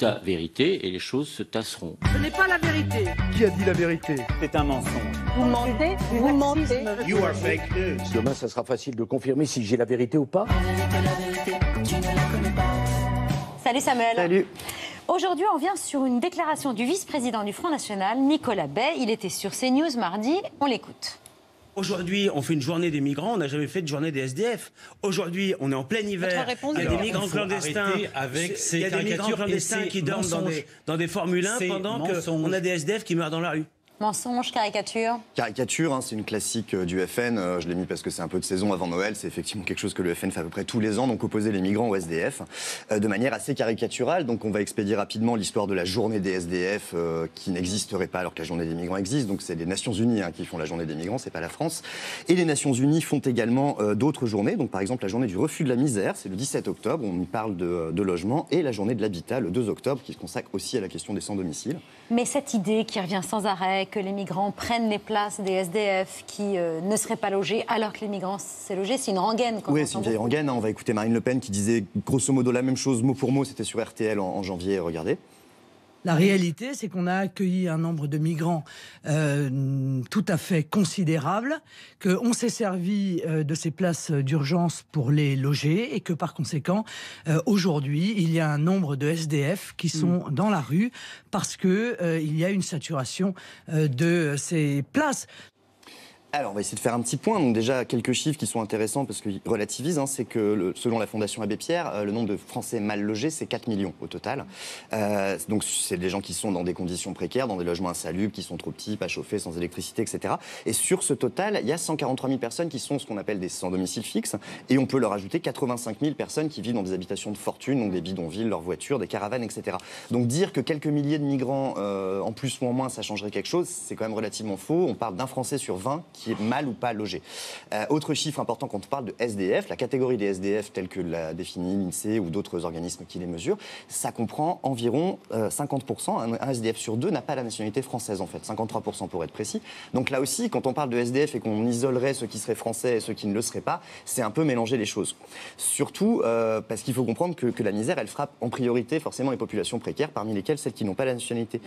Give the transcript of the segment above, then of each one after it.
ta vérité et les choses se tasseront. Ce n'est pas la vérité. Qui a dit la vérité? C'est un mensonge. Vous mentez, vous mentez. You are fake news. Demain, ça sera facile de confirmer si j'ai la vérité ou pas. Salut Samuel. Salut. Aujourd'hui, on vient sur une déclaration du vice-président du Front National, Nicolas Bay. Il était sur CNews mardi. On l'écoute. Aujourd'hui, on fait une journée des migrants, on n'a jamais fait de journée des SDF. Aujourd'hui, on est en plein hiver. Réponse, il y a des migrants clandestins. avec ces il y a des migrants clandestins qui dorment dans des, dans des Formule 1 Ces pendant qu'on a des SDF qui meurent dans la rue. Mensonge, caricature. Caricature, hein, c'est une classique euh, du FN. euh, je l'ai mis parce que c'est un peu de saison avant Noël. C'est effectivement quelque chose que le FN fait à peu près tous les ans, donc opposer les migrants au SDF, euh, de manière assez caricaturale. Donc on va expédier rapidement l'histoire de la journée des SDF euh, qui n'existerait pas alors que la journée des migrants existe. Donc c'est les Nations Unies hein, qui font la journée des migrants, c'est pas la France. Et les Nations Unies font également euh, d'autres journées. Donc par exemple la journée du refus de la misère, c'est le 17 octobre, on y parle de, de logement, et la journée de l'habitat, le 2 octobre, qui se consacre aussi à la question des sans-domicile. Mais cette idée qui revient sans arrêt, que les migrants prennent les places des SDF qui euh, ne seraient pas logés alors que les migrants s'est logés, c'est une rengaine. qu'on Oui, c'est une vieille rengaine. hein. On va écouter Marine Le Pen qui disait grosso modo la même chose mot pour mot. C'était sur RTL en, en janvier. Regardez. La réalité, c'est qu'on a accueilli un nombre de migrants euh, tout à fait considérable, qu'on s'est servi euh, de ces places d'urgence pour les loger et que par conséquent, euh, aujourd'hui, il y a un nombre de SDF qui sont dans la rue parce que euh, il y a une saturation de ces places. Alors, on va essayer de faire un petit point. Donc, déjà, quelques chiffres qui sont intéressants parce qu'ils relativisent. hein. c'est que, selon la Fondation Abbé Pierre, euh, le nombre de Français mal logés, c'est 4 millions au total. Euh, donc, c'est des gens qui sont dans des conditions précaires, dans des logements insalubres, qui sont trop petits, pas chauffés, sans électricité, etc. Et sur ce total, il y a 143 000 personnes qui sont ce qu'on appelle des sans domicile fixe. Et on peut leur ajouter 85 000 personnes qui vivent dans des habitations de fortune, donc des bidonvilles, leurs voitures, des caravanes, etc. Donc, dire que quelques milliers de migrants, euh, en plus ou en moins, ça changerait quelque chose, c'est quand même relativement faux. On parle d'un Français sur 20 qui est mal ou pas logé. Euh, autre chiffre important quand on parle de SDF, la catégorie des SDF telle que l'a définie l'INSEE ou d'autres organismes qui les mesurent, ça comprend environ euh, 50%. Un, un SDF sur deux n'a pas la nationalité française en fait, 53% pour être précis. Donc là aussi, quand on parle de SDF et qu'on isolerait ceux qui seraient français et ceux qui ne le seraient pas, c'est un peu mélanger les choses. Surtout euh, parce qu'il faut comprendre que, que la misère, elle frappe en priorité forcément les populations précaires, parmi lesquelles celles qui n'ont pas la nationalité.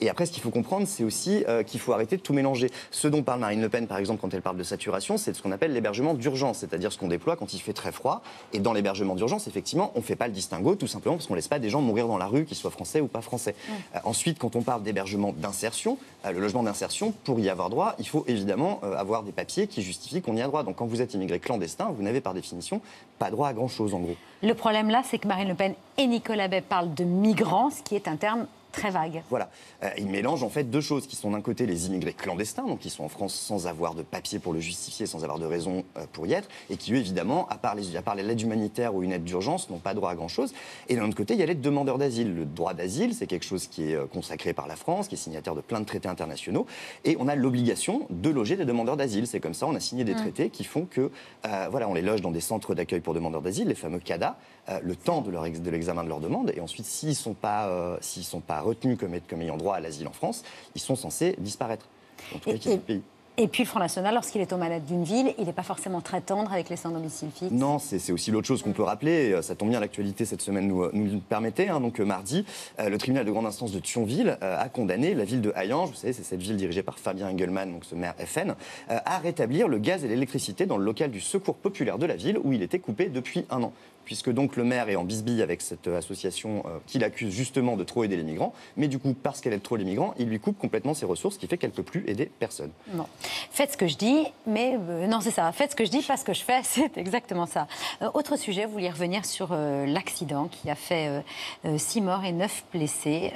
Et après, ce qu'il faut comprendre, c'est aussi euh, qu'il faut arrêter de tout mélanger. Ce dont parle Marine Le Pen, par exemple, quand elle parle de saturation, c'est ce qu'on appelle l'hébergement d'urgence, c'est-à-dire ce qu'on déploie quand il fait très froid. Et dans l'hébergement d'urgence, effectivement, on ne fait pas le distinguo, tout simplement parce qu'on ne laisse pas des gens mourir dans la rue, qu'ils soient français ou pas français. Euh, ensuite, quand on parle d'hébergement d'insertion, euh, le logement d'insertion, pour y avoir droit, il faut évidemment euh, avoir des papiers qui justifient qu'on y a droit. Donc quand vous êtes immigré clandestin, vous n'avez par définition pas droit à grand-chose, en gros. Le problème là, c'est que Marine Le Pen et Nicolas Bay parlent de migrants, ce qui est un terme très vague. Voilà. Euh, il mélange en fait deux choses qui sont d'un côté les immigrés clandestins, donc qui sont en France sans avoir de papier pour le justifier, sans avoir de raison euh, pour y être, et qui eux évidemment, à part les, à part l'aide humanitaire ou une aide d'urgence, n'ont pas droit à grand chose. Et d'un autre côté, il y a l'aide demandeurs d'asile. Le droit d'asile, c'est quelque chose qui est euh, consacré par la France, qui est signataire de plein de traités internationaux, et on a l'obligation de loger des demandeurs d'asile. C'est comme ça, on a signé des traités qui font que, euh, voilà, on les loge dans des centres d'accueil pour demandeurs d'asile, les fameux CADA, euh, le temps de, leur ex- de l'examen de leur demande, et ensuite, s'ils sont pas, s'ils sont pas retenus comme, comme ayant droit à l'asile en France, ils sont censés disparaître. En tout cas, Et- et- pays. Et puis le Front National, lorsqu'il est aux manettes d'une ville, il n'est pas forcément très tendre avec les sans-domicile fixe. Non, c'est aussi l'autre chose qu'on peut rappeler. euh, Ça tombe bien, l'actualité cette semaine nous, euh, nous le permettait. hein. donc euh, mardi, euh, le tribunal de grande instance de Thionville euh, a condamné la ville de Hayange, vous savez, c'est cette ville dirigée par Fabien Engelmann, donc ce maire FN, euh, à rétablir le gaz et l'électricité dans le local du secours populaire de la ville où il était coupé depuis un an. Puisque donc le maire est en bisbille avec cette euh, association euh, qu'il accuse justement de trop aider les migrants, mais du coup, parce qu'elle aide trop les migrants, il lui coupe complètement ses ressources, ce qui fait qu'elle ne peut plus aider personne. Non. Faites ce que je dis, mais euh, non, c'est ça. Faites ce que je dis, pas ce que je fais. C'est exactement ça. Euh, autre sujet, vous vouliez revenir sur l'accident qui a fait euh, euh, six morts et neuf blessés.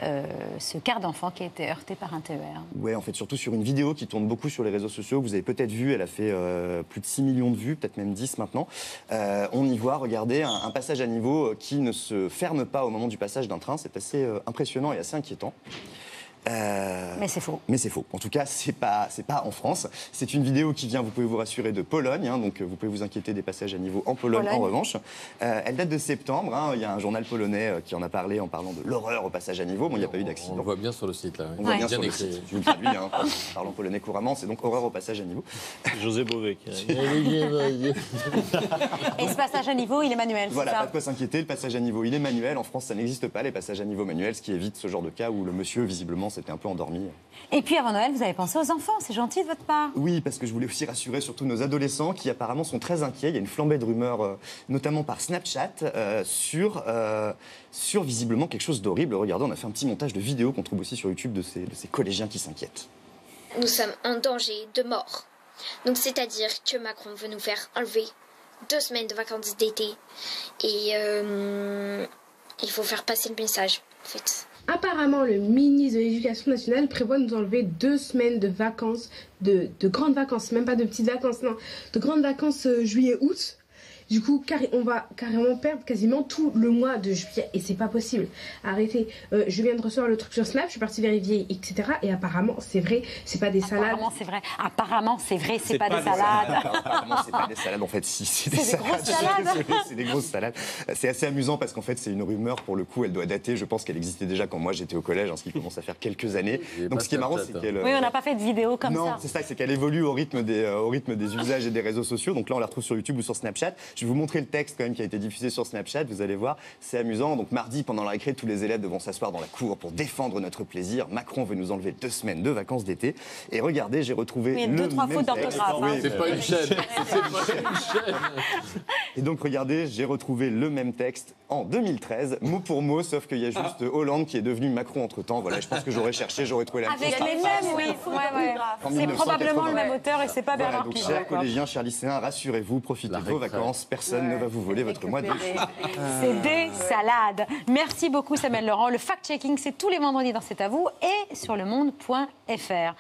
ce quart d'enfant qui a été heurté par un TER. Ouais, en fait, surtout sur une vidéo qui tourne beaucoup sur les réseaux sociaux. Vous avez peut-être vu, elle a fait plus de 6 millions de vues, peut-être même 10 maintenant. On y voit, regardez, un, un passage à niveau euh, qui ne se ferme pas au moment du passage d'un train. C'est assez euh, impressionnant et assez inquiétant. Euh, Mais c'est faux. Mais c'est faux. En tout cas, c'est pas, c'est pas en France. C'est une vidéo qui vient, vous pouvez vous rassurer, de Pologne. hein, donc, euh, vous pouvez vous inquiéter des passages à niveau en Pologne, Pologne. en revanche. Euh, elle date de septembre. hein. Il y a un journal polonais qui en a parlé en parlant de l'horreur au passage à niveau. Bon, il n'y a pas eu On le d'accident. voit bien sur le site là. On voit bien, Bien sur le site. Je vous le traduis, hein, parlant polonais couramment. C'est donc horreur au passage à niveau. José Bové. Et ce passage à niveau, il est manuel, Voilà, pas de quoi s'inquiéter. Le passage à niveau, il est manuel. En France, ça n'existe pas, les passages à niveau manuels, ce qui évite ce genre de cas où le monsieur, visiblement, s'était un peu endormi. Et puis avant Noël, vous avez pensé aux enfants, c'est gentil de votre part. Oui, parce que je voulais aussi rassurer surtout nos adolescents qui apparemment sont très inquiets. Il y a une flambée de rumeurs, euh, notamment par Snapchat, euh, sur, euh, sur visiblement quelque chose d'horrible. Regardez, on a fait un petit montage de vidéos qu'on trouve aussi sur YouTube de ces, de ces collégiens qui s'inquiètent. nous sommes en danger de mort. Donc c'est-à-dire que Macron veut nous faire enlever deux semaines de vacances d'été. Et euh, il faut faire passer le message, en fait. Apparemment, le ministre de l'Éducation nationale prévoit de nous enlever deux semaines de vacances, de, de grandes vacances, même pas de petites vacances, non, de grandes vacances euh, juillet-août. Du coup, on va carrément perdre quasiment tout le mois de juillet et c'est pas possible. Arrêtez. Euh, je viens de recevoir le truc sur Snap, je suis partie vérifier, etc. Et apparemment, c'est vrai, c'est pas des salades. Apparemment, c'est vrai. Apparemment, c'est vrai, c'est pas, pas des des salades. Apparemment, c'est pas des salades, en fait, si, c'est des, des salades. salades. C'est- des grosses salades. C'est assez amusant parce qu'en fait, c'est une rumeur, pour le coup, elle doit dater. Je pense qu'elle existait déjà quand moi j'étais au collège, hein, ce qui commence à faire quelques années. Donc, ce qui est marrant, c'est qu'elle. Oui, on n'a pas fait de vidéo comme non, ça. c'est ça, c'est qu'elle évolue au rythme, des, euh, au rythme des usages et des réseaux sociaux. Donc là, on la retrouve sur YouTube ou sur Snapchat. Je vais vous montrer le texte quand même qui a été diffusé sur Snapchat. Vous allez voir, c'est amusant. Donc mardi, pendant la récré, tous les élèves devront s'asseoir dans la cour pour défendre notre plaisir. Macron veut nous enlever deux semaines de vacances d'été. Et regardez, j'ai retrouvé il y a deux, trois même fautes d'orthographe, hein. Oui, C'est pas une chaîne. Et donc regardez, j'ai retrouvé le même texte en 2013, mot pour mot, sauf qu'il y a juste Hollande qui est devenu Macron entre temps. Voilà, je pense que j'aurais cherché, j'aurais trouvé la Avec même les chose. mêmes, oui. Ouais, ouais. En C'est 1980. probablement le même auteur et c'est pas Voilà, Bernard donc Pivot. chers collégiens, chers lycéens, rassurez-vous, profitez de vos vacances, personne ne va vous voler votre mois de C'est des salades. Merci beaucoup Samuel Laurent. Le fact-checking, c'est tous les vendredis dans C'est à vous et sur le monde.fr.